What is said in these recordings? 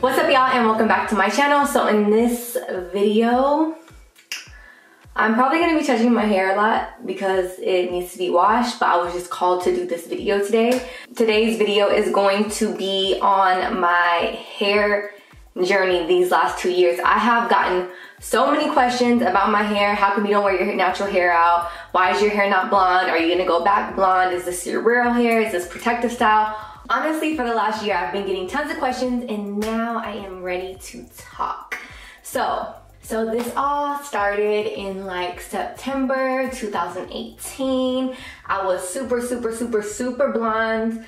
What's up y'all and welcome back to my channel. So in this video, I'm probably gonna be touching my hair a lot because it needs to be washed, but I was just called to do this video today. Today's video is going to be on my hair journey these last two years. I have gotten so many questions about my hair. How come you don't wear your natural hair out? Why is your hair not blonde? Are you gonna go back blonde? Is this your real hair? Is this protective style? Honestly, for the last year, I've been getting tons of questions and now I am ready to talk. So, so this all started in like September 2018. I was super, super, super, super blonde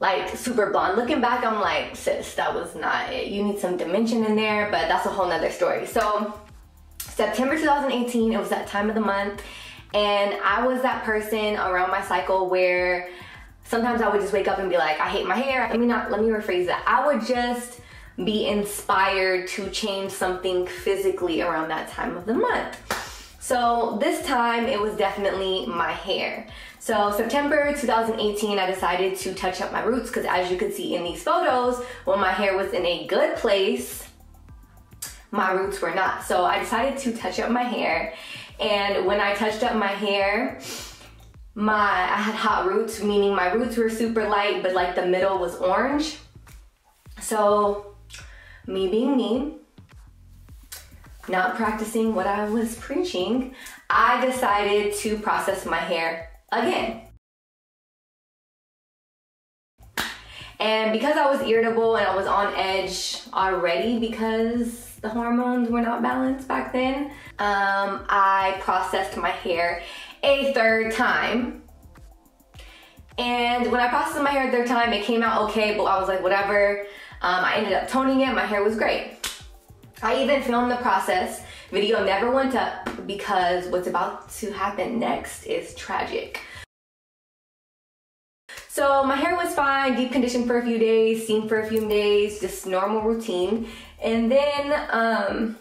like super blonde. Looking back, I'm like, sis, that was not it. You need some dimension in there, but that's a whole nother story. So September 2018, it was that time of the month. And I was that person around my cycle where sometimes I would just wake up and be like, I hate my hair. Let me not, let me rephrase that. I would just be inspired to change something physically around that time of the month. So this time it was definitely my hair. So September 2018, I decided to touch up my roots because as you can see in these photos, when my hair was in a good place, my roots were not. So I decided to touch up my hair. And when I touched up my hair, my I had hot roots, meaning my roots were super light, but like the middle was orange. So me being me, not practicing what I was preaching, I decided to process my hair again. And because I was irritable and I was on edge already because the hormones were not balanced back then, um, I processed my hair a third time. And when I processed my hair a third time, it came out okay, but I was like, whatever. Um, I ended up toning it, my hair was great. I even filmed the process. Video never went up because what's about to happen next is tragic. So my hair was fine, deep conditioned for a few days, steamed for a few days, just normal routine. And then um,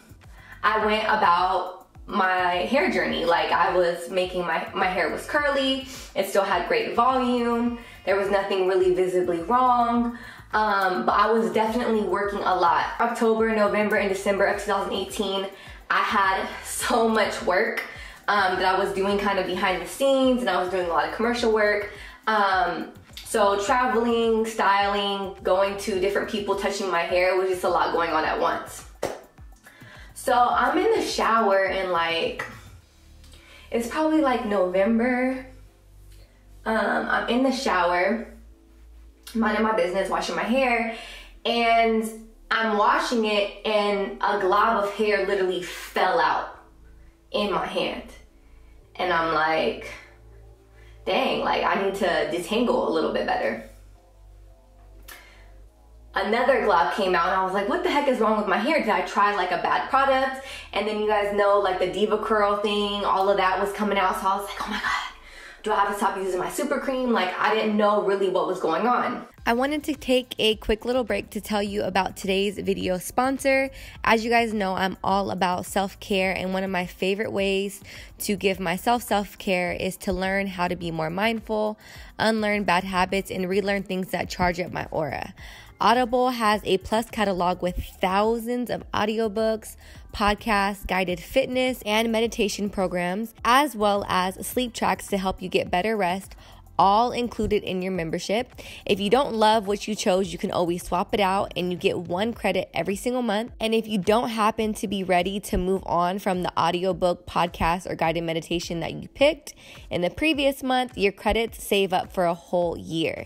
I went about my hair journey. Like I was making my, my hair was curly, it still had great volume, there was nothing really visibly wrong. Um, but I was definitely working a lot. October, November, and December of 2018, I had so much work um, that I was doing kind of behind the scenes and I was doing a lot of commercial work. Um, so traveling, styling, going to different people, touching my hair was just a lot going on at once. So I'm in the shower and like, it's probably like November. Um, I'm in the shower minding my business, washing my hair, and I'm washing it, and a glob of hair literally fell out in my hand. And I'm like, dang, like I need to detangle a little bit better. Another glob came out and I was like, what the heck is wrong with my hair? Did I try like a bad product? And then you guys know like the DevaCurl thing, all of that was coming out. So I was like, oh my God, do I have to stop using my super cream? Like, I didn't know really what was going on. I wanted to take a quick little break to tell you about today's video sponsor. As you guys know, I'm all about self care, and one of my favorite ways to give myself self care is to learn how to be more mindful, unlearn bad habits, and relearn things that charge up my aura. Audible has a plus catalog with thousands of audiobooks, podcasts, guided fitness, and meditation programs, as well as sleep tracks to help you get better rest all included in your membership. If you don't love what you chose, you can always swap it out and you get one credit every single month. And if you don't happen to be ready to move on from the audiobook, podcast, or guided meditation that you picked in the previous month, your credits save up for a whole year.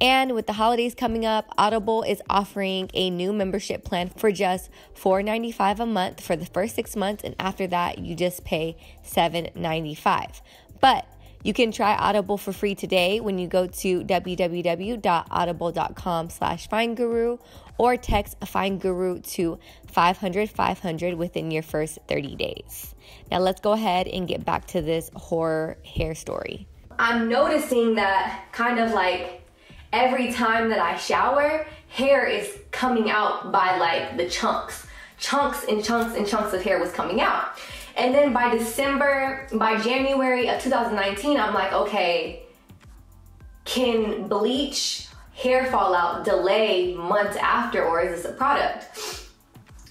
And with the holidays coming up, Audible is offering a new membership plan for just $4.95 a month for the first six months, and after that, you just pay $7.95. But you can try Audible for free today when you go to www.audible.com slash findguru or text findguru to 500 500 within your first 30 days. Now let's go ahead and get back to this horror hair story. I'm noticing that kind of like every time that I shower, hair is coming out by like the chunks. Chunks and chunks and chunks of hair was coming out. And then by December, by January of 2019, I'm like, okay, can bleach hair fallout delay months after, or is this a product?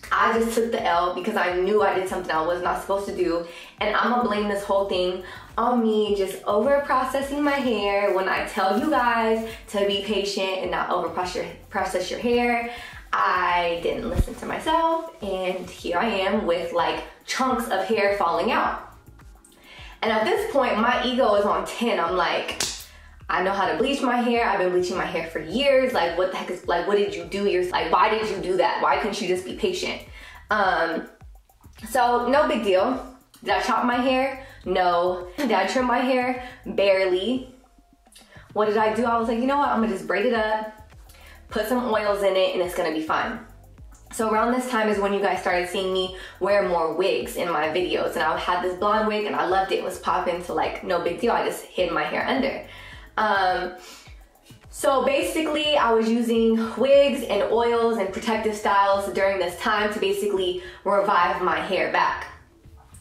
I just took the L because I knew I did something I was not supposed to do. And I'm gonna blame this whole thing on me just over processing my hair when I tell you guys to be patient and not over process your hair. I didn't listen to myself and here I am with like chunks of hair falling out. And at this point, my ego is on 10. I'm like, I know how to bleach my hair. I've been bleaching my hair for years. Like, what the heck is, like, what did you do? You're like, why did you do that? Why couldn't you just be patient? Um, so no big deal. Did I chop my hair? No. Did I trim my hair? Barely. What did I do? I was like, you know what? I'm gonna just braid it up, put some oils in it, and it's gonna be fine. So around this time is when you guys started seeing me wear more wigs in my videos. And I had this blonde wig and I loved it. It was popping, so like no big deal. I just hid my hair under. Um, so basically I was using wigs and oils and protective styles during this time to basically revive my hair back.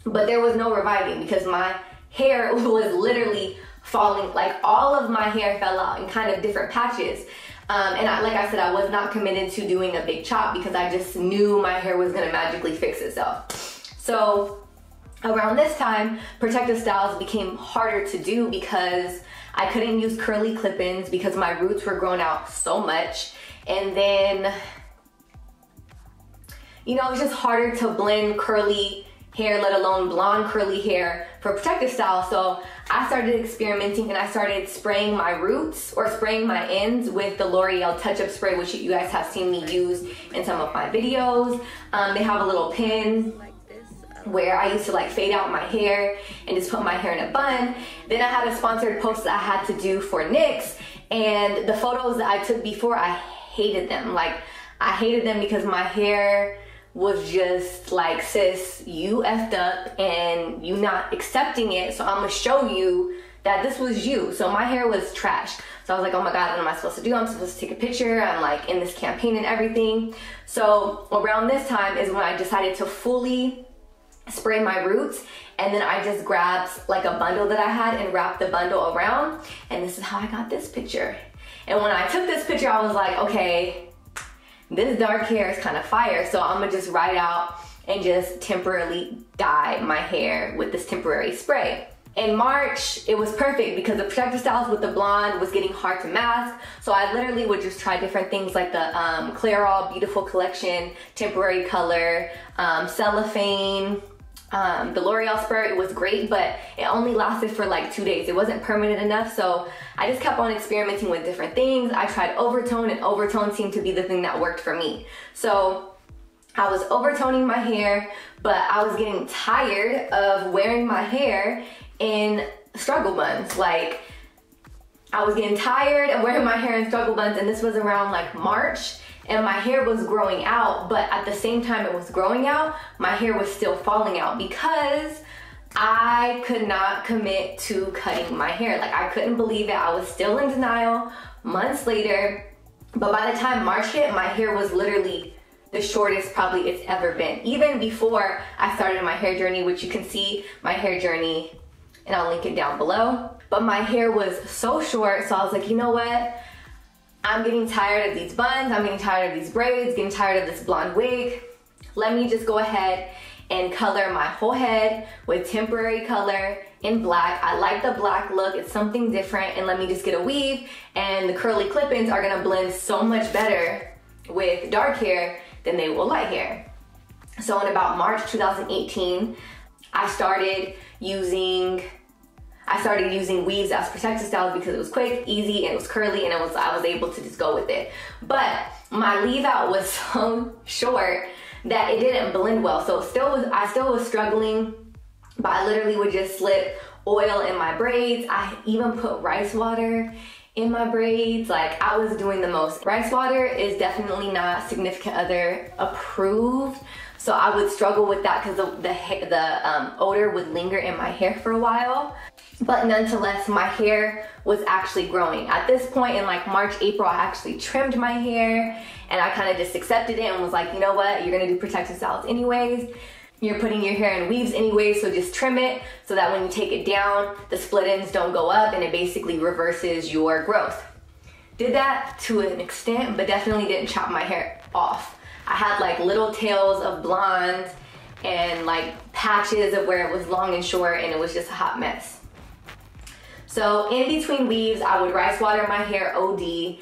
But there was no reviving because my hair was literally falling, like all of my hair fell out in kind of different patches. Um, and I, like I said, I was not committed to doing a big chop because I just knew my hair was gonna magically fix itself. So around this time, protective styles became harder to do because I couldn't use curly clip-ins because my roots were growing out so much. And then, you know, it's just harder to blend curly hair, let alone blonde curly hair for protective style. So I started experimenting and I started spraying my roots or spraying my ends with the L'Oreal Touch Up Spray, which you guys have seen me use in some of my videos. Um, they have a little pin where I used to like fade out my hair and just put my hair in a bun. Then I had a sponsored post that I had to do for NYX and the photos that I took before, I hated them. Like I hated them because my hair was just like, sis, you effed up and you not accepting it. So I'm gonna show you that this was you. So my hair was trash. So I was like, oh my God, what am I supposed to do? I'm supposed to take a picture. I'm like in this campaign and everything. So around this time is when I decided to fully spray my roots and then I just grabbed like a bundle that I had and wrapped the bundle around and this is how I got this picture. And when I took this picture, I was like, okay, this dark hair is kind of fire. So I'm gonna just ride out and just temporarily dye my hair with this temporary spray. In March, it was perfect because the protective styles with the blonde was getting hard to mask. So I literally would just try different things like the um, Clairol Beautiful Collection, temporary color, um, cellophane, um, the L'Oreal spray, it was great, but it only lasted for like two days. It wasn't permanent enough, so I just kept on experimenting with different things. I tried overtone, and overtone seemed to be the thing that worked for me. So I was overtoning my hair, but I was getting tired of wearing my hair in struggle buns. Like, I was getting tired of wearing my hair in struggle buns, and this was around like March and my hair was growing out, but at the same time it was growing out, my hair was still falling out because I could not commit to cutting my hair. Like I couldn't believe it. I was still in denial months later. But by the time March hit, my hair was literally the shortest probably it's ever been. Even before I started my hair journey, which you can see my hair journey and I'll link it down below. But my hair was so short, so I was like, you know what? I'm getting tired of these buns, I'm getting tired of these braids, getting tired of this blonde wig. Let me just go ahead and color my whole head with temporary color in black. I like the black look, it's something different and let me just get a weave and the curly clip-ins are gonna blend so much better with dark hair than they will light hair. So in about March 2018, I started using I started using weaves as protective styles because it was quick, easy, and it was curly, and it was I was able to just go with it. But my leave out was so short that it didn't blend well. So still was I still was struggling, but I literally would just slip oil in my braids. I even put rice water in my braids. Like I was doing the most. Rice water is definitely not significant other approved. So I would struggle with that because the, the, the um, odor would linger in my hair for a while. But nonetheless, my hair was actually growing. At this point in like March, April, I actually trimmed my hair and I kind of just accepted it and was like, you know what, you're gonna do protective styles anyways. You're putting your hair in weaves anyway, so just trim it so that when you take it down, the split ends don't go up and it basically reverses your growth. did that to an extent, but definitely didn't chop my hair off. I had like little tails of blonde and like patches of where it was long and short and it was just a hot mess. So in between weaves, I would rice water my hair OD.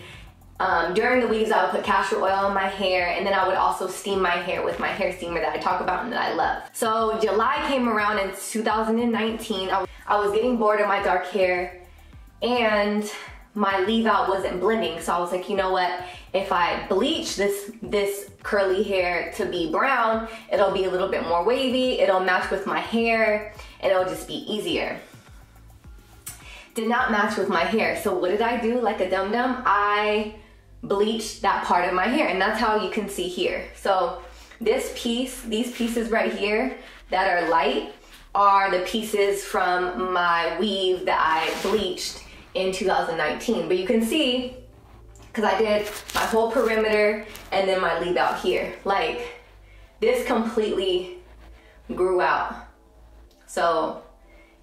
Um, during the weaves, I would put castor oil on my hair and then I would also steam my hair with my hair steamer that I talk about and that I love. So July came around in 2019. I, was getting bored of my dark hair and my leave out wasn't blending. So I was like, you know what? If I bleach this, this curly hair to be brown, it'll be a little bit more wavy. It'll match with my hair and it'll just be easier. Did not match with my hair. So what did I do like a dum-dum? I bleached that part of my hair and that's how you can see here. So this piece, these pieces right here that are light are the pieces from my weave that I bleached in 2019. But you can see, because I did my whole perimeter and then my leave out here. Like, this completely grew out. So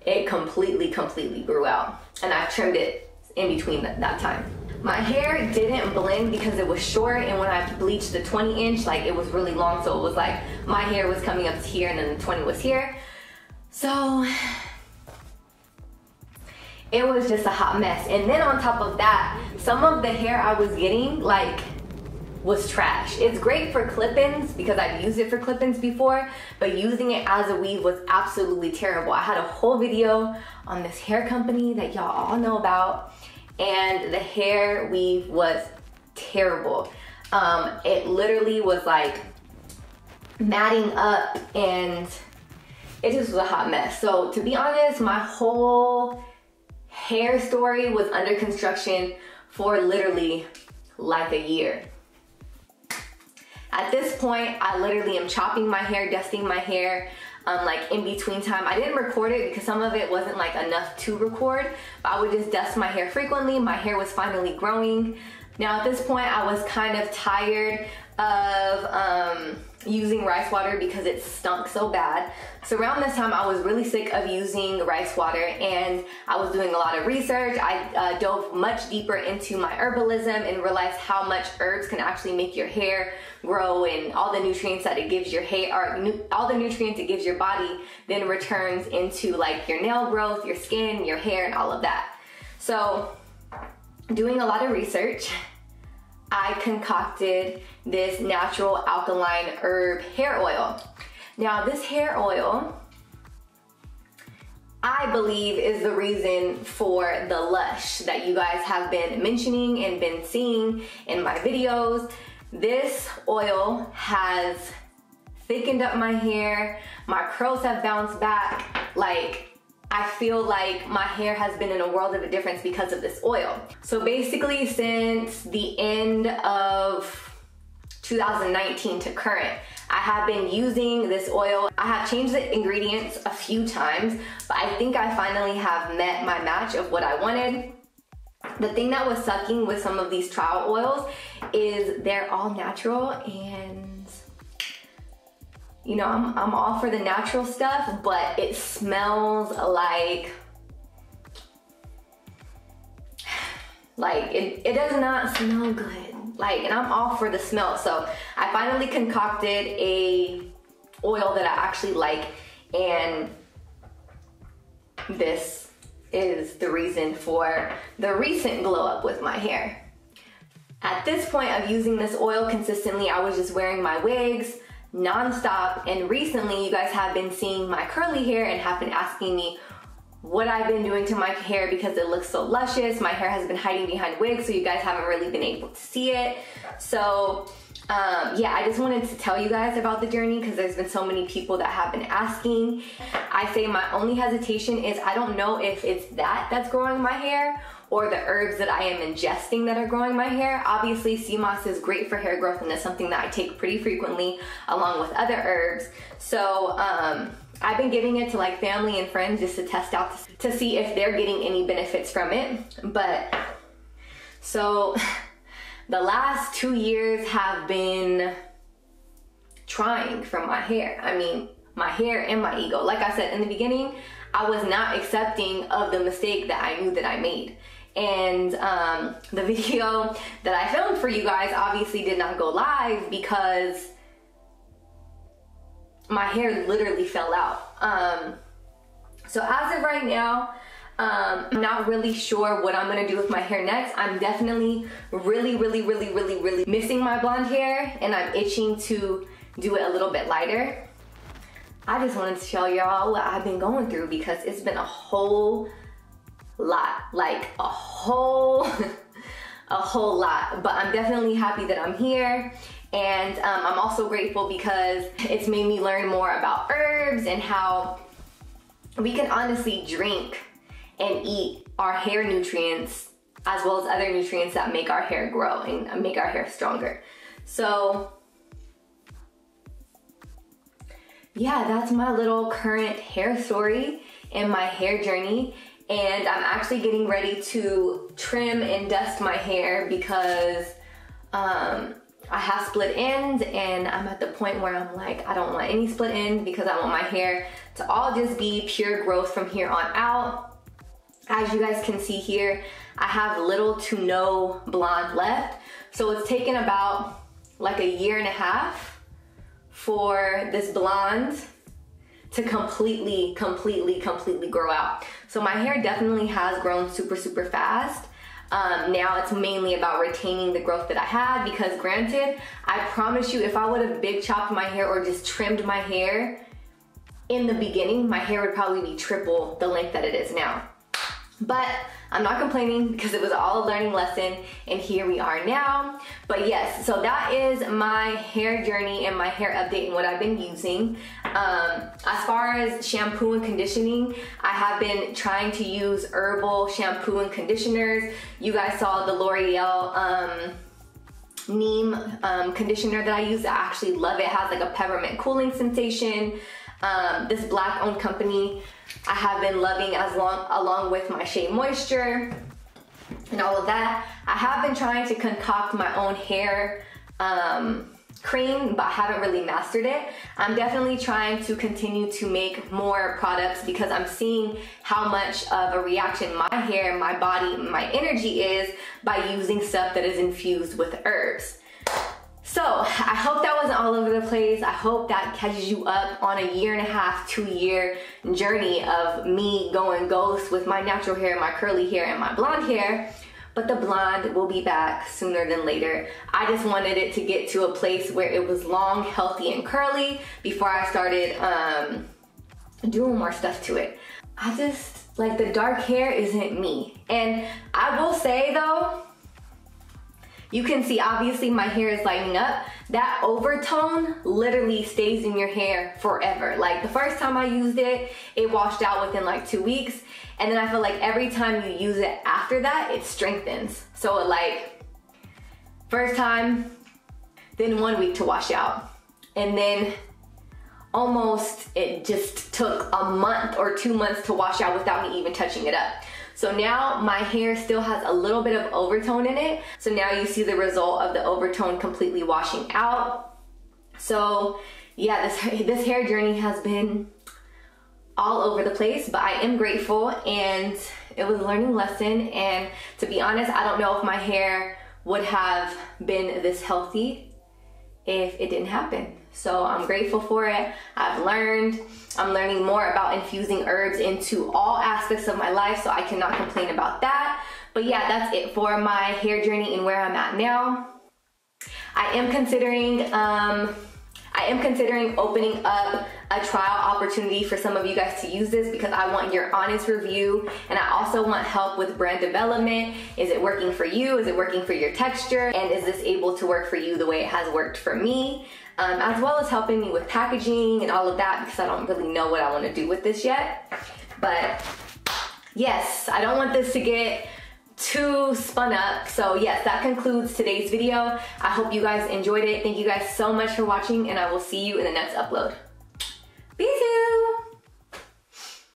it completely, completely grew out. And I trimmed it in between that, that time. My hair didn't blend because it was short and when I bleached the 20 inch, like it was really long. So it was like my hair was coming up to here and then the 20 was here. So it was just a hot mess. And then on top of that, some of the hair I was getting like was trash. It's great for clip-ins because I've used it for clip-ins before, but using it as a weave was absolutely terrible. I had a whole video on this hair company that y'all all know about and the hair weave was terrible. Um, it literally was like matting up and it just was a hot mess. So to be honest, my whole hair story was under construction for literally like a year. At this point, I literally am chopping my hair, dusting my hair, um, like in between time. I didn't record it because some of it wasn't like enough to record, but I would just dust my hair frequently. My hair was finally growing. Now at this point, I was kind of tired of um, using rice water because it stunk so bad. So around this time I was really sick of using rice water and I was doing a lot of research. I uh, dove much deeper into my herbalism and realized how much herbs can actually make your hair grow and all the nutrients that it gives your hair or all the nutrients it gives your body then returns into like your nail growth, your skin, your hair and all of that. So doing a lot of research I concocted this natural alkaline herb hair oil. Now this hair oil, I believe is the reason for the lush that you guys have been mentioning and been seeing in my videos. This oil has thickened up my hair, my curls have bounced back, like I feel like my hair has been in a world of a difference because of this oil. So basically since the end of 2019 to current, I have been using this oil. I have changed the ingredients a few times, but I think I finally have met my match of what I wanted. The thing that was sucking with some of these trial oils is they're all natural and you know, I'm, I'm all for the natural stuff, but it smells like, like it, it does not smell good. Like, and I'm all for the smell. So I finally concocted a oil that I actually like and this is the reason for the recent glow up with my hair. At this point of using this oil consistently, I was just wearing my wigs, nonstop. And recently, you guys have been seeing my curly hair and have been asking me what I've been doing to my hair because it looks so luscious. My hair has been hiding behind wigs, so you guys haven't really been able to see it. So um, yeah, I just wanted to tell you guys about the journey because there's been so many people that have been asking. I say my only hesitation is I don't know if it's that that's growing my hair or the herbs that I am ingesting that are growing my hair. Obviously, sea moss is great for hair growth and it's something that I take pretty frequently along with other herbs. So um, I've been giving it to like family and friends just to test out to see if they're getting any benefits from it. But so the last two years have been trying for my hair. I mean, my hair and my ego. Like I said in the beginning, I was not accepting of the mistake that I knew that I made. And um, the video that I filmed for you guys obviously did not go live because my hair literally fell out. Um, so as of right now, um, I'm not really sure what I'm gonna do with my hair next. I'm definitely really, really, really, really, really missing my blonde hair and I'm itching to do it a little bit lighter. I just wanted to show y'all what I've been going through because it's been a whole lot, like a whole, a whole lot. But I'm definitely happy that I'm here. And um, I'm also grateful because it's made me learn more about herbs and how we can honestly drink and eat our hair nutrients as well as other nutrients that make our hair grow and make our hair stronger. So yeah, that's my little current hair story and my hair journey. And I'm actually getting ready to trim and dust my hair because um, I have split ends and I'm at the point where I'm like, I don't want any split ends because I want my hair to all just be pure growth from here on out. As you guys can see here, I have little to no blonde left. So it's taken about like a year and a half for this blonde to completely, completely, completely grow out. So my hair definitely has grown super, super fast. Um, now it's mainly about retaining the growth that I had because granted, I promise you if I would have big chopped my hair or just trimmed my hair in the beginning, my hair would probably be triple the length that it is now. But I'm not complaining because it was all a learning lesson and here we are now. But yes, so that is my hair journey and my hair update and what I've been using. Um, as far as shampoo and conditioning, I have been trying to use herbal shampoo and conditioners. You guys saw the L'Oreal um, neem um, conditioner that I use. I actually love it. It has like a peppermint cooling sensation. Um, this black owned company I have been loving as long along with my Shea Moisture and all of that. I have been trying to concoct my own hair um, cream, but I haven't really mastered it. I'm definitely trying to continue to make more products because I'm seeing how much of a reaction my hair, my body, my energy is by using stuff that is infused with herbs. So I hope that wasn't all over the place. I hope that catches you up on a year and a half, two year journey of me going ghost with my natural hair, my curly hair, and my blonde hair. But the blonde will be back sooner than later. I just wanted it to get to a place where it was long, healthy, and curly before I started um, doing more stuff to it. I just, like the dark hair isn't me. And I will say though, you can see obviously my hair is lighting up. That overtone literally stays in your hair forever. Like the first time I used it, it washed out within like two weeks. And then I feel like every time you use it after that, it strengthens. So it like, first time, then one week to wash out. And then almost it just took a month or two months to wash out without me even touching it up. So now my hair still has a little bit of overtone in it. So now you see the result of the overtone completely washing out. So yeah, this, this hair journey has been all over the place, but I am grateful and it was a learning lesson. And to be honest, I don't know if my hair would have been this healthy if it didn't happen. So I'm grateful for it. I've learned. I'm learning more about infusing herbs into all aspects of my life, so I cannot complain about that. But yeah, that's it for my hair journey and where I'm at now. I am considering um, I am considering opening up a trial opportunity for some of you guys to use this because I want your honest review and I also want help with brand development. Is it working for you? Is it working for your texture? And is this able to work for you the way it has worked for me? Um, as well as helping me with packaging and all of that because I don't really know what I want to do with this yet. But yes, I don't want this to get too spun up. So yes, that concludes today's video. I hope you guys enjoyed it. Thank you guys so much for watching and I will see you in the next upload. Bisous!